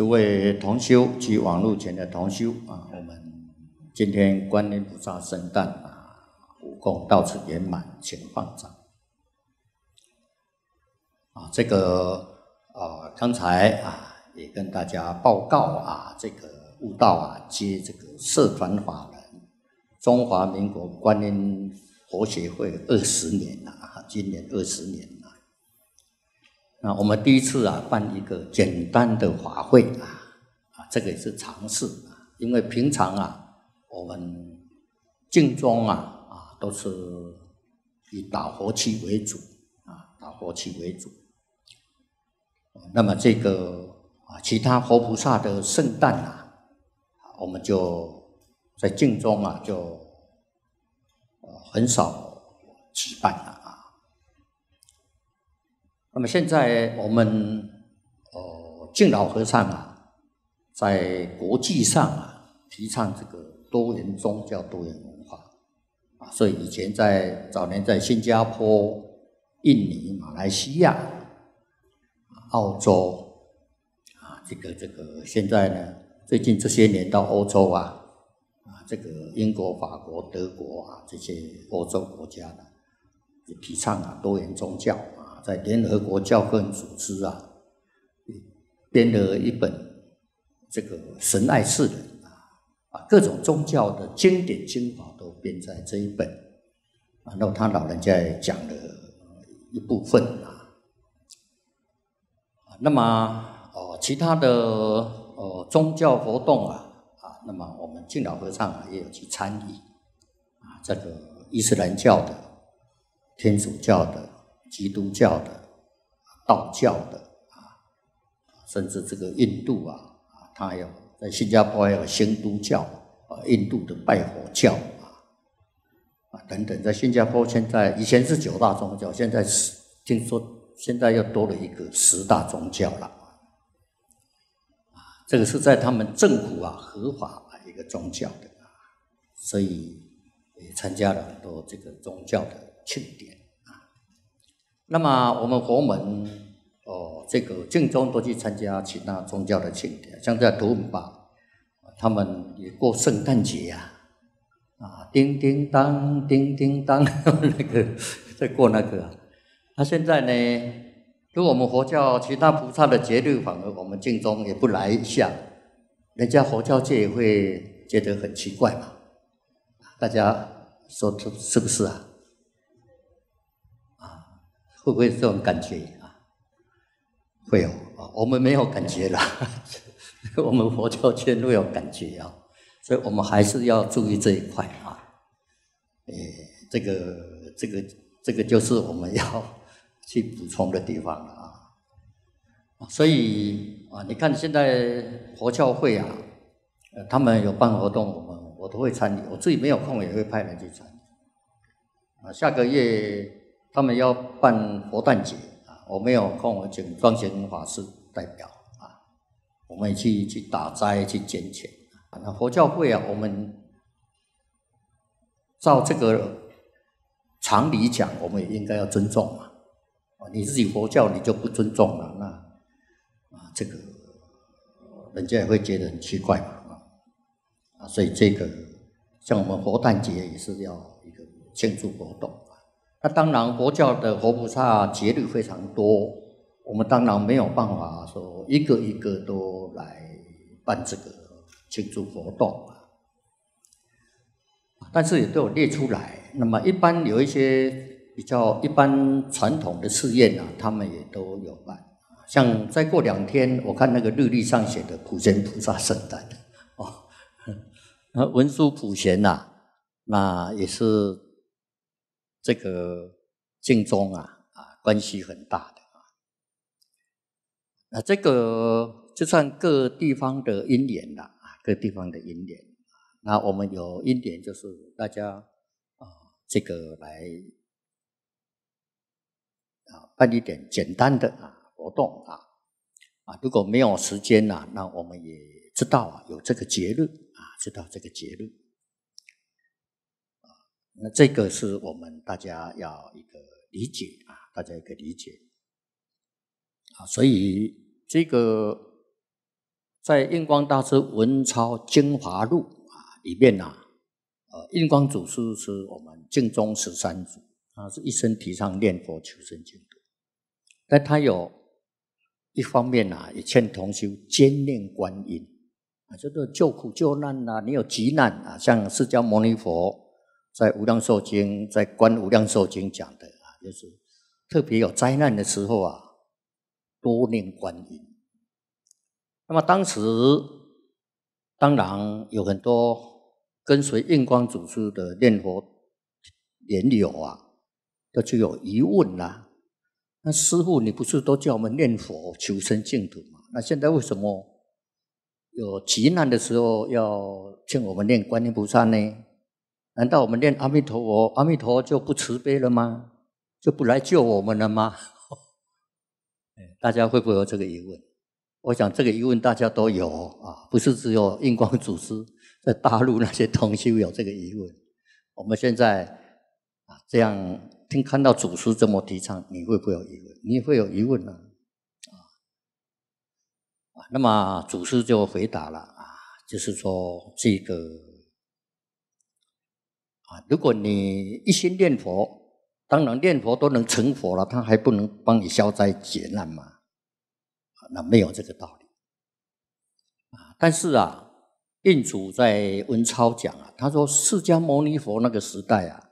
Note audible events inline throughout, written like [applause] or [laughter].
诸位同修及网络前的同修啊，我们今天观音菩萨圣诞啊，五供到此圆满，请放掌。啊，这个啊，刚才啊也跟大家报告啊，这个悟道啊接这个社团法人中华民国观音佛学会二十年了啊，今年二十年。那我们第一次啊办一个简单的法会啊，啊，这个也是尝试啊，因为平常啊我们敬宗啊啊都是以打佛七为主啊，打佛七为主。那么这个啊，其他活菩萨的圣诞啊，我们就在镜中啊，就很少举办啊。那么现在我们哦敬老和尚啊，在国际上啊，提倡这个多元宗教、多元文化啊，所以以前在早年在新加坡、印尼、马来西亚。澳洲啊，这个这个现在呢，最近这些年到欧洲啊，啊，这个英国、法国、德国啊，这些欧洲国家呢，也提倡啊多元宗教啊，在联合国教会组织啊，编了一本这个神爱世人啊，把各种宗教的经典经法都编在这一本，然后他老人家也讲了一部分啊。那么，哦，其他的哦宗教活动啊，啊，那么我们敬老和尚也有去参与，啊，这个伊斯兰教的、天主教的、基督教的、道教的啊，甚至这个印度啊，啊，它有在新加坡还有新都教啊，印度的拜火教啊，啊等等，在新加坡现在以前是九大宗教，现在是听说。现在又多了一个十大宗教了，啊，这个是在他们政府啊合法一个宗教的啊，所以也参加了很多这个宗教的庆典。那么我们佛门哦，这个敬宗都去参加其他宗教的庆典，像在图姆巴，他们也过圣诞节呀，啊，叮叮当，叮叮当，[laughs] 那个在过那个。那现在呢？如果我们佛教其他菩萨的节日，反而我们敬宗也不来一下，人家佛教界也会觉得很奇怪嘛？大家说是是不是？啊，会不会这种感觉啊？会有啊，我们没有感觉了，[laughs] 我们佛教界都有感觉啊，所以我们还是要注意这一块啊。诶，这个这个这个就是我们要。去补充的地方了啊，所以啊，你看现在佛教会啊，呃，他们有办活动，我们我都会参与，我自己没有空也会派人去参与。啊，下个月他们要办佛诞节啊，我没有空，我请庄贤法师代表啊，我们去去打斋去捐钱啊。那佛教会啊，我们照这个常理讲，我们也应该要尊重嘛。啊你自己佛教你就不尊重了，那啊这个人家也会觉得很奇怪嘛啊，所以这个像我们佛诞节也是要一个庆祝活动。那当然佛教的活菩萨节日非常多，我们当然没有办法说一个一个都来办这个庆祝活动，但是也都有列出来。那么一般有一些。比较一般传统的寺院啊，他们也都有办。像再过两天，我看那个日历上写的普贤菩萨圣诞哦，那文殊普贤呐，那也是这个敬宗啊啊关系很大的啊。那这个就算各地方的因缘了啊，各地方的因缘啊。那我们有因缘，就是大家啊这个来。啊，办一点简单的啊活动啊，啊，如果没有时间呐，那我们也知道啊，有这个节日啊，知道这个节日，那这个是我们大家要一个理解啊，大家一个理解。啊，所以这个在印光大师文钞精华录啊里面呐，呃，印光祖师是我们净宗十三祖，他是一生提倡念佛求生净土，但他有一方面呐，也劝同修兼念观音啊，叫做救苦救难呐，你有急难啊，像释迦牟尼佛在无量寿经，在观无量寿经讲的啊，就是特别有灾难的时候啊，多念观音。那么当时当然有很多跟随印光祖师的念佛莲友啊，他就有疑问啦。那师傅，你不是都叫我们念佛求生净土吗？那现在为什么有急难的时候要劝我们念观音菩萨呢？难道我们念阿弥陀佛，阿弥陀就不慈悲了吗？就不来救我们了吗？[laughs] 大家会不会有这个疑问？我想这个疑问大家都有啊，不是只有印光祖师在大陆那些同修有这个疑问。我们现在啊这样听看到祖师这么提倡，你会不会有疑问？你会有疑问呢？啊，那么祖师就回答了啊，就是说这个啊，如果你一心念佛，当然念佛都能成佛了，他还不能帮你消灾解难吗？那没有这个道理啊！但是啊，印祖在文钞讲啊，他说释迦牟尼佛那个时代啊，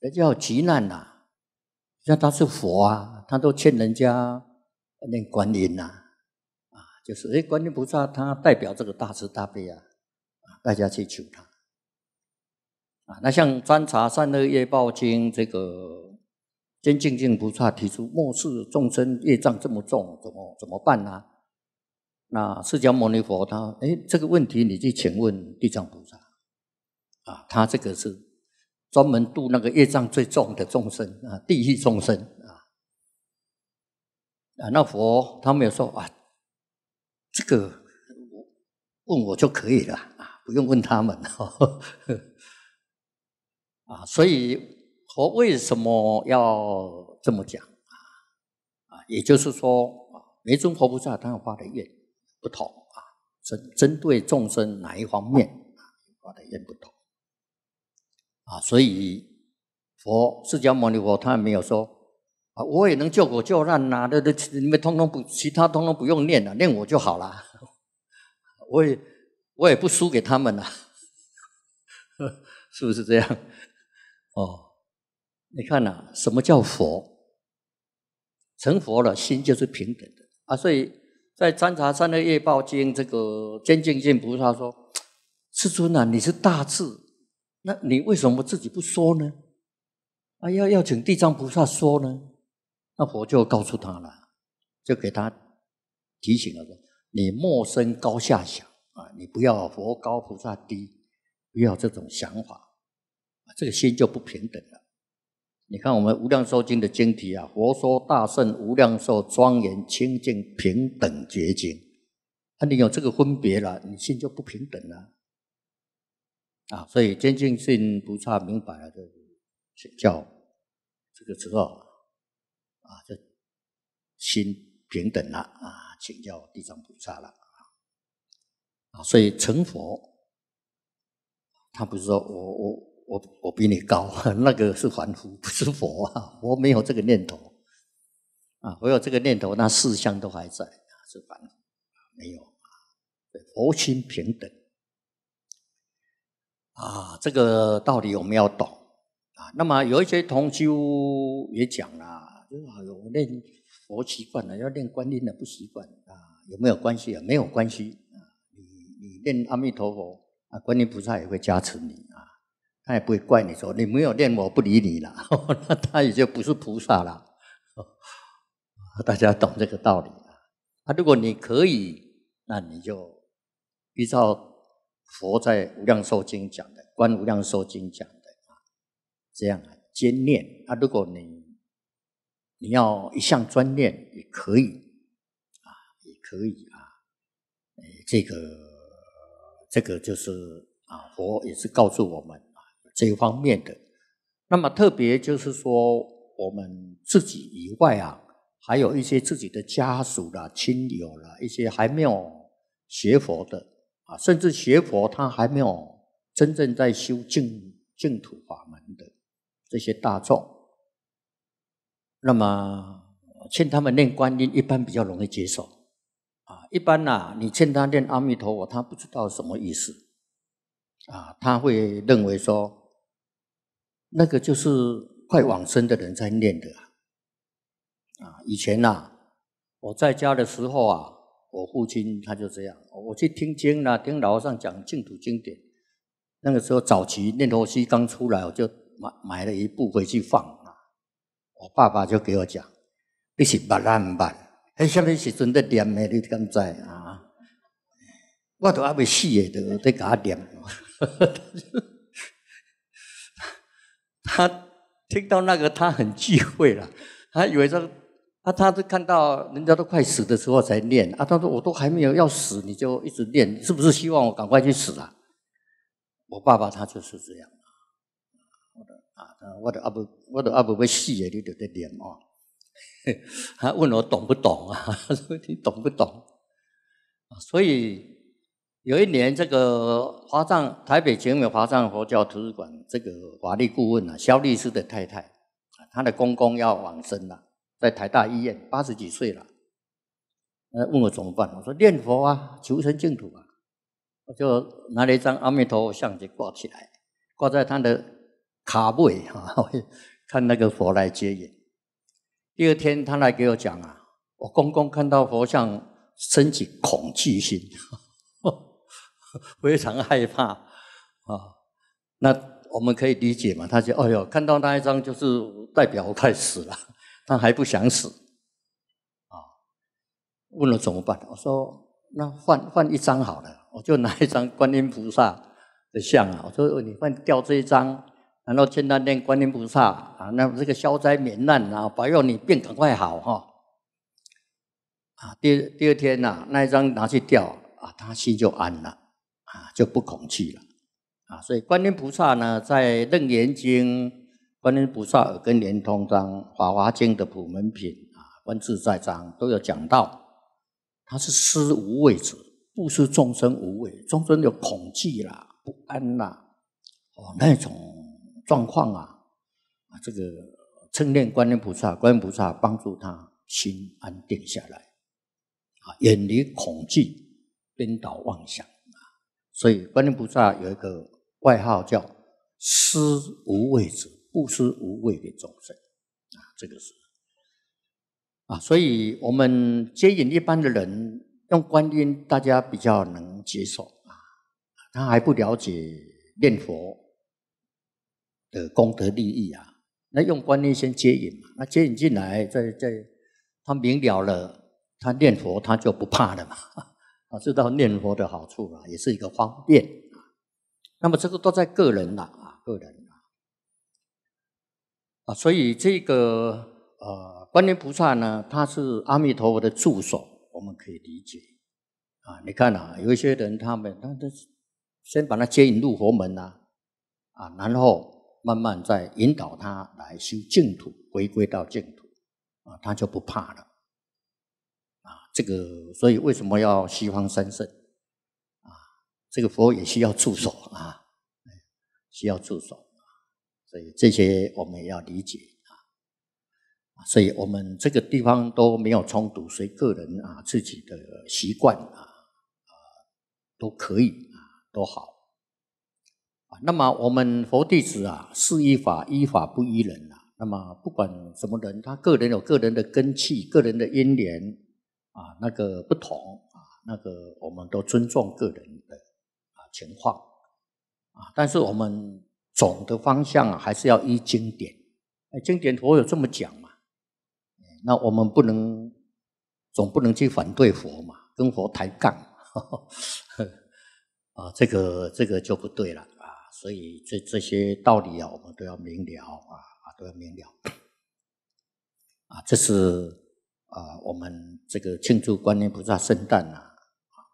人家有急难呐，像他是佛啊，他都劝人家念观音呐，啊，就是哎，观音菩萨他代表这个大慈大悲，啊，大家去求他啊。那像《专查善恶业报经》这个。先静静菩萨提出：末世众生业障这么重，怎么怎么办呢？那释迦牟尼佛他哎，这个问题你去请问地藏菩萨啊，他这个是专门度那个业障最重的众生啊，地狱众生啊啊，那佛他没有说啊，这个问我就可以了啊，不用问他们啊，所以。佛为什么要这么讲啊？啊，也就是说啊，每尊佛菩萨他发的愿不同啊，针针对众生哪一方面啊，发的愿不同啊，所以佛释迦牟尼佛他也没有说啊，我也能救苦救难呐，那那你们通通不，其他通通不用念了，念我就好了，我也我也不输给他们了，是不是这样？哦。你看呐，什么叫佛？成佛了，心就是平等的啊！所以在《三茶三的业报经》这个坚净净菩萨说：“ [tsk] 世尊啊，你是大智，那你为什么自己不说呢？啊，要要请地藏菩萨说呢？那佛就告诉他了，就给他提醒了说：你莫生高下想啊，你不要佛高菩萨低，不要这种想法，这个心就不平等了。”你看我们《无量寿经》的经题啊，佛说大圣无量寿庄严清净平等觉经，那你有这个分别了，你心就不平等了啊。所以坚净性菩萨明白了，就请教这个时候啊，这心平等了啊，请教地藏菩萨了。啊，所以成佛，他不是说我我。我我比你高，[laughs] 那个是凡夫，不是佛啊！我没有这个念头啊，我有这个念头，那四相都还在，是凡夫，没有啊。佛心平等啊，这个道理我们要懂啊。那么有一些同修也讲了，就哎呦，我念佛习惯了，要念观音的不习惯啊，有没有关系啊？没有关系啊。你你念阿弥陀佛啊，观音菩萨也会加持你。他也不会怪你说你没有念我不理你了，[laughs] 那他也就不是菩萨了。大家懂这个道理啊？啊，如果你可以，那你就依照佛在《无量寿经》讲的，《观无量寿经》讲的啊，这样啊兼念啊。如果你你要一项专念也可以啊，也可以啊。这个这个就是啊，佛也是告诉我们。这一方面的，那么特别就是说，我们自己以外啊，还有一些自己的家属啦、亲友啦，一些还没有学佛的啊，甚至学佛他还没有真正在修净净土法门的这些大众，那么劝他们念观音，一般比较容易接受。啊。一般呐，你劝他念阿弥陀佛，他不知道什么意思。啊，他会认为说那个就是快往生的人在念的啊。以前呐，我在家的时候啊。我父亲他就这样，我去听经啦，听老和尚讲净土经典。那个时候早期念佛机刚出来，我就买买了一部回去放啊。我爸爸就给我讲：“你是不烂办，哎，什么时阵在念的？你敢知啊？”我都还没死的，都在给他念。他听到那个，他很忌讳了，他以为说。啊，他是看到人家都快死的时候才念啊。他说：“我都还没有要死，你就一直念，是不是希望我赶快去死啊？”我爸爸他就是这样我的啊，我的阿伯，我的阿伯会死的，你就在念哦。[laughs] 他问我懂不懂啊？[laughs] 他说：“你懂不懂？”所以有一年，这个华藏台北前面华藏佛教图书馆这个法律顾问啊，肖律师的太太他的公公要往生了。在台大医院，八十几岁了，呃，问我怎么办？我说念佛啊，求生净土啊。我就拿了一张阿弥陀佛像就挂起来，挂在他的卡位哈，[laughs] 看那个佛来接引。第二天他来给我讲啊，我公公看到佛像升起恐惧心，[laughs] 非常害怕啊。那我们可以理解嘛？他就哎呦，看到那一张就是代表我快死了。他还不想死，啊，问了怎么办？我说那换换一张好了，我就拿一张观音菩萨的像啊。我说你换掉这一张，然后见他念观音菩萨啊，那这个消灾免难啊，保佑你病赶快好哈。啊，第第二天呐，那一张拿去吊啊，他心就安了啊，就不恐惧了啊。所以观音菩萨呢，在楞严经。观音菩萨耳根圆通章、法华经的普门品啊、观自在章都有讲到，他是施无畏者，不施众生无畏，众生有恐惧啦、不安啦，哦那种状况啊，啊这个称念观音菩萨，观音菩萨帮助他心安定下来，啊远离恐惧、颠倒妄想，所以观音菩萨有一个外号叫施无畏者。不施无畏的众生啊，这个是啊，所以我们接引一般的人用观音，大家比较能接受啊。他还不了解念佛的功德利益啊，那用观音先接引嘛，那接引进来，再再他明了了，他念佛他就不怕了嘛，知道念佛的好处啊，也是一个方便啊。那么这个都在个人了啊，个人。啊，所以这个呃，观音菩萨呢，他是阿弥陀佛的助手，我们可以理解。啊，你看啊，有一些人他们，他他先把他接引入佛门呐，啊，然后慢慢再引导他来修净土，回归到净土，啊，他就不怕了。这个所以为什么要西方三圣？啊，这个佛也需要助手啊，需要助手。所以这些我们也要理解啊，所以我们这个地方都没有冲突，随个人啊自己的习惯啊啊都可以啊都好啊。那么我们佛弟子啊，是依法依法不依人啊。那么不管什么人，他个人有个人的根气、个人的因缘啊，那个不同啊，那个我们都尊重个人的啊情况啊，但是我们。总的方向，还是要依经典。哎，经典佛有这么讲嘛？那我们不能总不能去反对佛嘛，跟佛抬杠 [laughs] 啊，这个这个就不对了啊。所以这这些道理啊，我们都要明了啊啊，都要明了 [coughs] 啊。这是啊，我们这个庆祝观音菩萨圣诞啊，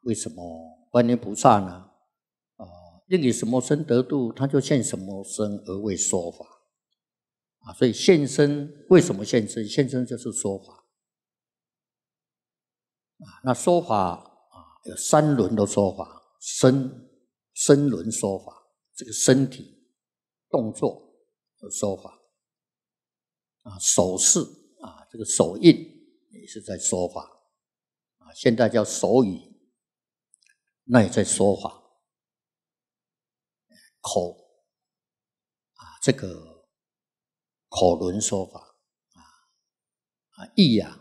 为什么观音菩萨呢？啊令你什么身得度，他就现什么身而为说法啊！所以现身为什么现身？现身就是说法啊。那说法啊，有三轮的说法，身身轮说法，这个身体动作的说法，啊，手势啊，这个手印也是在说法，啊，现在叫手语，那也在说法，口。啊，这个口轮说法，啊啊，意呀，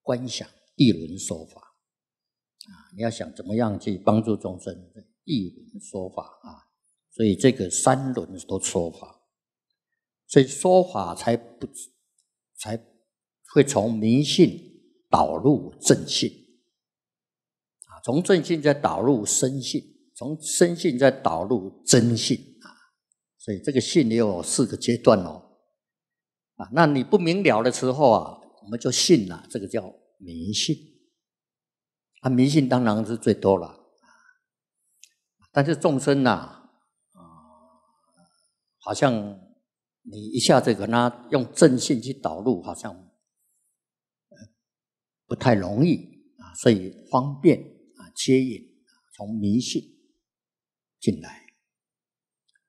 观想意轮说法。啊，你要想怎么样去帮助众生，一轮说法。啊，所以这个三轮都说法，所以说法才不才会从迷信导入正信。啊，从正信再导入深信，从深信再导入真信。啊，所以这个信也有四个阶段哦。啊，那你不明了的时候啊，我们就信了，这个叫迷信。啊迷信当然是最多了，但是众生呐，啊，好像你一下子跟他用正信去导入，好像不太容易啊，所以方便啊接引，从迷信进来。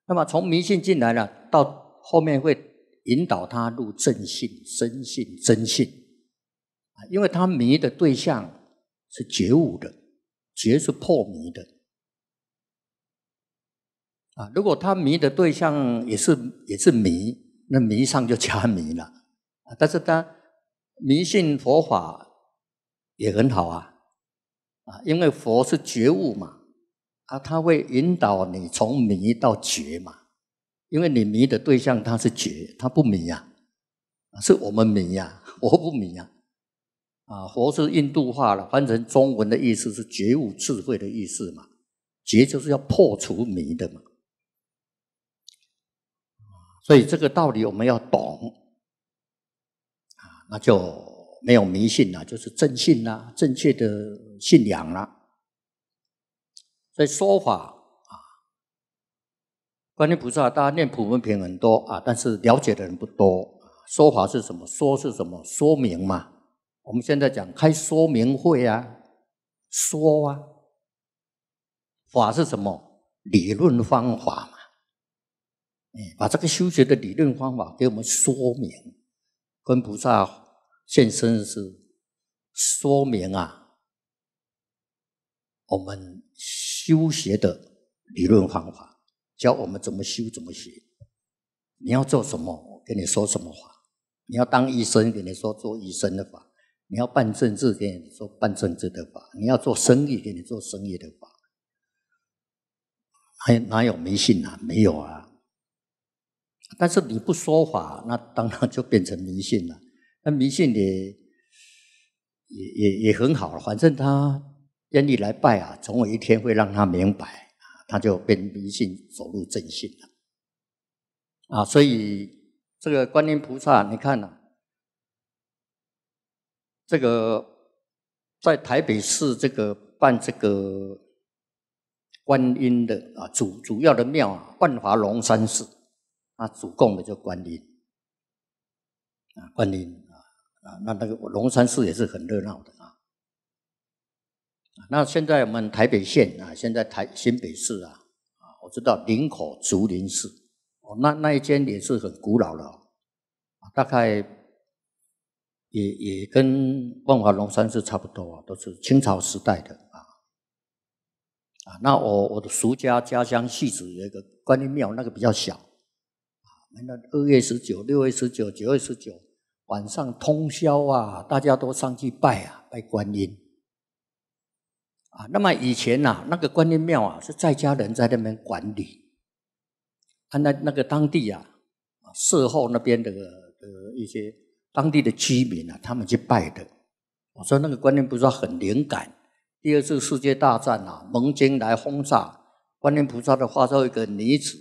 那么从迷信进来了，到后面会引导他入正信、深信、真信啊，因为他迷的对象。是觉悟的，觉是破迷的啊！如果他迷的对象也是也是迷，那迷上就加迷了！但是他迷信佛法也很好啊啊！因为佛是觉悟嘛啊，他会引导你从迷到觉嘛。因为你迷的对象他是觉，他不迷呀，是我们迷呀，[laughs] 我不迷呀。啊，佛是印度化了，翻成中文的意思是觉悟智慧的意思嘛？觉就是要破除迷的嘛。所以这个道理我们要懂啊，那就没有迷信了，就是正信啦，正确的信仰啦。所以说法啊，观音菩萨大家念普门品很多啊，但是了解的人不多。说法是什么？说是什么？说明嘛。我们现在讲开说明会啊，说啊，法是什么？理论方法嘛，把这个修学的理论方法给我们说明。观菩萨现身是说明啊，我们修学的理论方法，教我们怎么修怎么学。你要做什么，我跟你说什么话；你要当医生，跟你说做医生的法。你要办政治，给你说办政治的法；你要做生意，给你做生意的法。还哪有迷信啊？没有啊。但是你不说法，那当然就变成迷信了。那迷信也也也也很好，反正他愿意来拜啊，总有一天会让他明白啊，他就变迷信，走入正信了。啊，所以这个观音菩萨，你看呐。这个在台北市这个办这个观音的啊主主要的庙啊，万华龙山寺啊主供的就观音啊观音啊那那个龙山寺也是很热闹的啊。那现在我们台北县啊，现在台新北市啊啊，我知道林口竹林寺哦，那那一间也是很古老了啊，大概。也也跟万华龙山寺差不多啊，都是清朝时代的啊啊。那我我的俗家家乡戏子有一个观音庙，那个比较小啊。那二月十九、六月十九、九月十九晚上通宵啊，大家都上去拜啊，拜观音啊。那么以前呐，那个观音庙啊，是在家人在那边管理，啊，那那个当地啊，啊，事后那边的的一些。当地的居民啊，他们去拜的。我说那个观音菩萨很灵感。第二次世界大战啊，盟军来轰炸，观音菩萨的化作一个女子，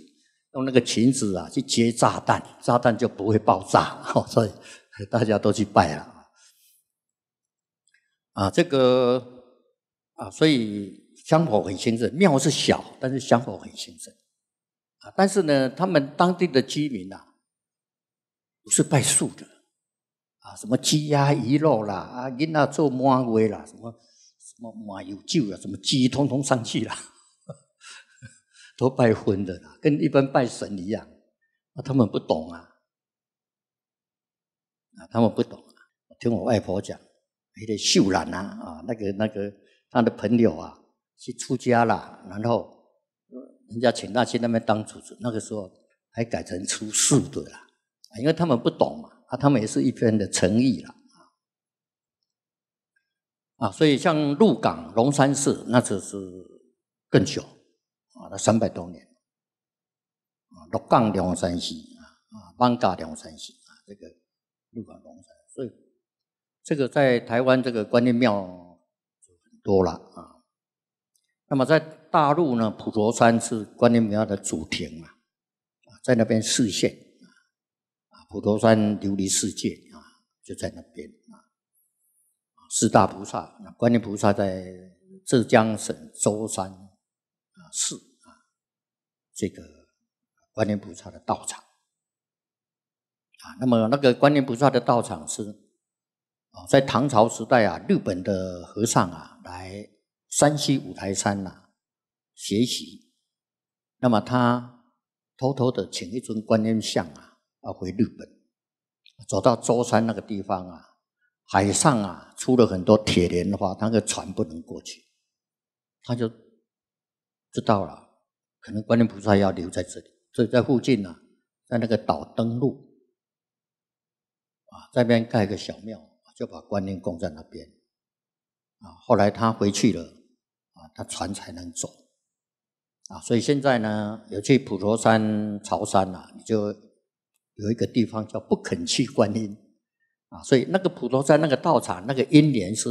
用那个裙子啊去接炸弹，炸弹就不会爆炸。[laughs] 所以大家都去拜了。啊，这个啊，所以香火很兴盛。庙是小，但是香火很兴盛。啊，但是呢，他们当地的居民呐，不是拜树的。啊，什么鸡鸭鱼肉啦，啊，囡仔做满月啦，什么什么马有救啊，什么鸡通通上去了，[laughs] 都拜昏的啦，跟一般拜神一样。啊，他们不懂啊，啊，他们不懂。听我外婆讲，那个秀兰啊，啊，那个那个他的朋友啊，去出家了，然后人家请他去那边当主子，那个时候还改成出世的啦，因为他们不懂嘛，啊，他们也是一片的诚意了。啊，所以像鹿港龙山寺，那只是更久啊，那三百多年啊，鹿港龙山寺啊，啊，万家龙山寺啊，这个鹿港龙山，所以这个在台湾这个观音庙很多了啊。那么在大陆呢，普陀山是观音庙的主庭嘛，啊，在那边示现啊，普陀山琉璃世界啊，就在那边啊。四大菩萨，那观音菩萨在浙江省舟山啊寺啊，这个观音菩萨的道场那么那个观音菩萨的道场是啊，在唐朝时代啊，日本的和尚啊来山西五台山呐学习，那么他偷偷的请一尊观音像啊，要回日本，走到舟山那个地方啊。海上啊，出了很多铁莲花，那个船不能过去，他就知道了，可能观音菩萨要留在这里，所以在附近呢，在那个岛登陆，啊，在边盖个小庙，就把观音供在那边，啊，后来他回去了，啊，他船才能走，啊，所以现在呢，有去普陀山朝山呐，你就有一个地方叫不肯去观音。啊，所以那个普陀山那个道场那个因缘是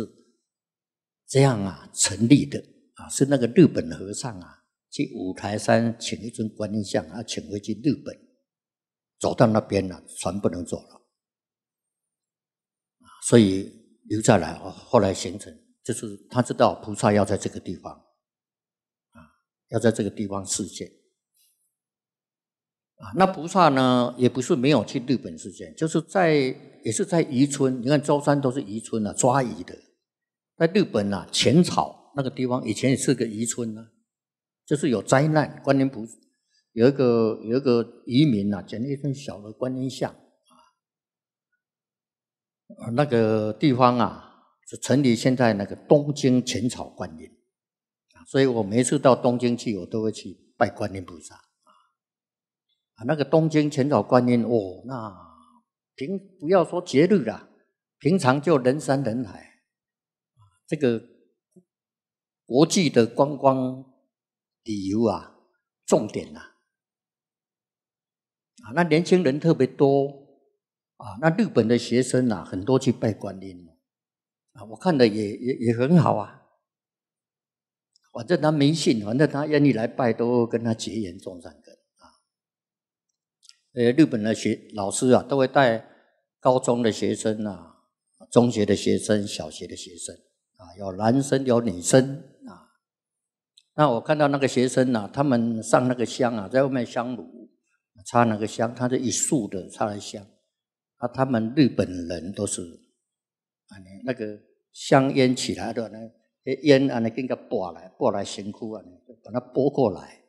这样啊成立的。啊，是那个日本和尚啊去五台山请一尊观音像，啊，请回去日本，走到那边了，船不能走了，所以留下来，后来形成就是他知道菩萨要在这个地方，啊，要在这个地方示现。啊，那菩萨呢，也不是没有去日本世界，就是在也是在渔村。你看舟山都是渔村啊，抓鱼的。在日本啊，浅草那个地方以前也是个渔村啊，就是有灾难，观音菩有一个有一个渔民啊，捡了一尊小的观音像，那个地方啊，是成立现在那个东京浅草观音。啊，所以我每次到东京去，我都会去拜观音菩萨。啊，那个东京浅草观音哦，那平不要说节日了，平常就人山人海，这个国际的观光旅游啊，重点呐，啊，那年轻人特别多啊，那日本的学生啊，很多去拜观音啊，我看的也也也很好啊，反正他迷信，反正他愿意来拜，都跟他结缘种善根。呃，日本的学老师啊，都会带高中的学生啊，中学的学生、小学的学生啊，有男生有女生啊。那我看到那个学生呢，他们上那个香啊，在外面香炉插那个香，他是一束的插的香。啊，他们日本人都是啊，那个香烟起来的呢，烟啊，那跟个拨来拨来辛苦啊，把它拨过来。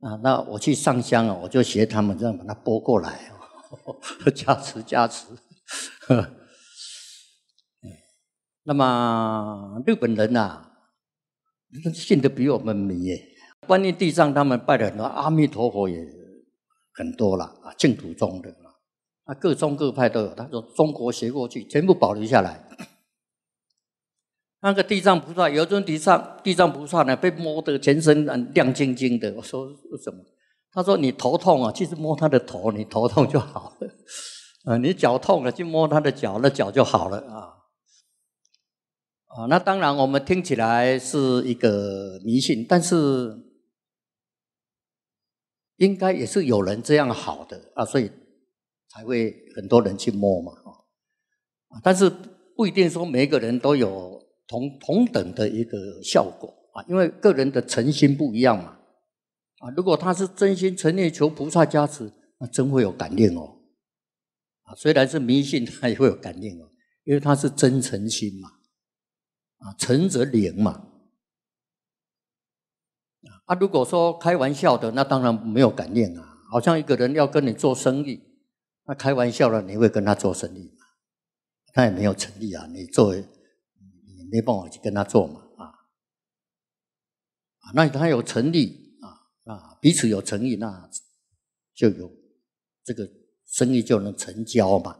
啊，那我去上香啊，我就学他们这样把它拨过来，[laughs] 加持加持。[laughs] 那么日本人呐，信得比我们迷耶。观音地藏他们拜的很多，阿弥陀佛也很多了啊，净土宗的啊，各宗各派都有。他说中国学过去，全部保留下来。那个地藏菩萨，有尊地藏地藏菩萨呢，被摸得全身亮晶晶的。我说为什么？他说你头痛啊，其实摸他的头，你头痛就好了。啊，你脚痛了，去摸他的脚，那脚就好了啊。啊，那当然我们听起来是一个迷信，但是应该也是有人这样好的啊，所以才会很多人去摸嘛。啊，但是不一定说每个人都有。同同等的一个效果啊，因为个人的诚心不一样嘛啊。如果他是真心诚意求菩萨加持，那真会有感应哦啊。虽然是迷信，他也会有感应哦，因为他是真诚心嘛啊，诚则灵嘛。啊，如果说开玩笑的，那当然没有感应啊。好像一个人要跟你做生意，那开玩笑了，你会跟他做生意吗？他也没有诚意啊，你做，你没办法去跟他做嘛，啊，啊，那他有诚意啊，啊，彼此有诚意，那就有这个生意就能成交嘛。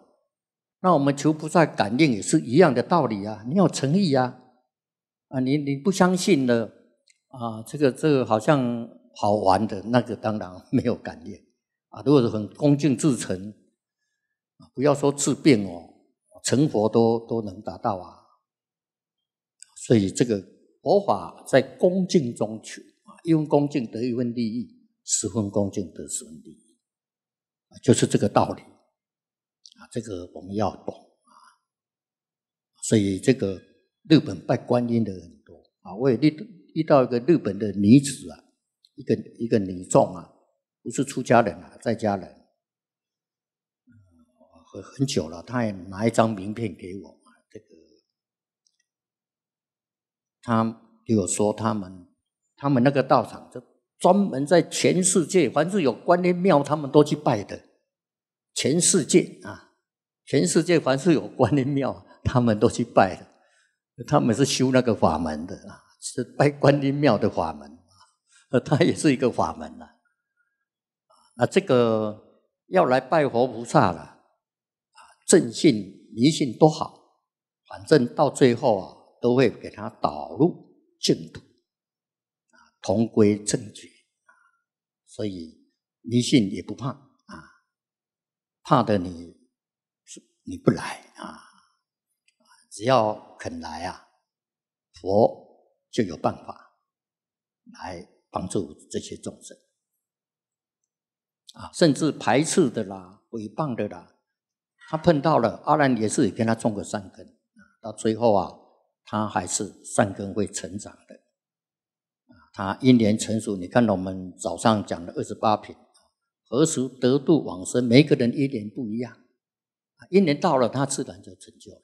那我们求菩萨感应也是一样的道理啊，你有诚意啊，啊，你你不相信的啊，这个这个好像好玩的那个当然没有感应啊，如果是很恭敬至诚，啊不要说治病哦。成佛都都能达到啊，所以这个佛法在恭敬中求啊，一分恭敬得一分利益，十分恭敬得十分利益，就是这个道理啊。这个我们要懂啊。所以这个日本拜观音的很多啊，我也遇遇到一个日本的女子啊，一个一个女众啊，不是出家人啊，在家人。很久了，他也拿一张名片给我嘛。这个，他给我说，他们他们那个道场，就专门在全世界，凡是有观音庙，他们都去拜的。全世界啊，全世界凡是有观音庙，他们都去拜的。他们是修那个法门的啊，是拜观音庙的法门啊。他也是一个法门呐。啊，这个要来拜活菩萨了。正信、迷信都好，反正到最后啊，都会给他导入净土，啊，同归正觉，所以迷信也不怕啊，怕的你你不来啊，只要肯来啊，佛就有办法来帮助这些众生，啊，甚至排斥的啦、诽谤的啦。他碰到了阿兰，也是跟他种个善根到最后啊，他还是善根会成长的啊。他因缘成熟，你看到我们早上讲的二十八品，何时得度往生？每个人因缘不一样一年到了，他自然就成就了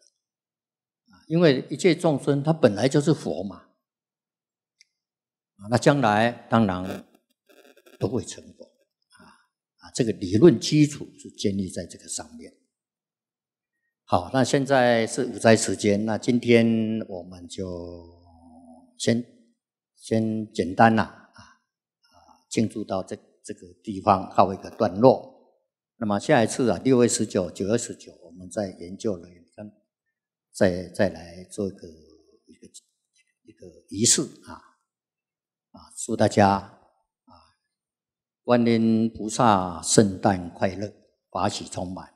啊。因为一切众生他本来就是佛嘛啊，那将来当然都会成佛啊啊，这个理论基础是建立在这个上面。好，那现在是午斋时间，那今天我们就先先简单呐啊啊，庆祝到这这个地方告一个段落。那么下一次啊，六月十九、九月十九，我们再研究了，再再来做一个一个一个仪式啊啊，祝大家啊，观音菩萨圣诞快乐，法喜充满。